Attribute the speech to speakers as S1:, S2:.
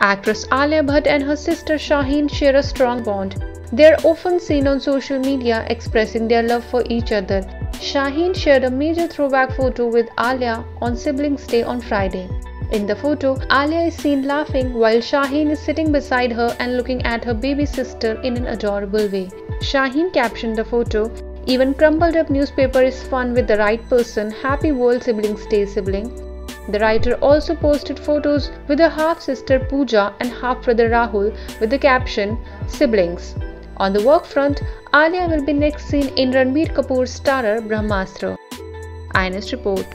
S1: Actress Alia Bhatt and her sister Shaheen share a strong bond. They are often seen on social media expressing their love for each other. Shaheen shared a major throwback photo with Alia on Siblings Day on Friday. In the photo, Alia is seen laughing while Shaheen is sitting beside her and looking at her baby sister in an adorable way. Shaheen captioned the photo, even crumpled up newspaper is fun with the right person. Happy World Siblings Day, sibling. The writer also posted photos with her half sister Pooja and half brother Rahul with the caption Siblings. On the work front, Alia will be next seen in Ranbir Kapoor's starrer Brahmastra. IANS report.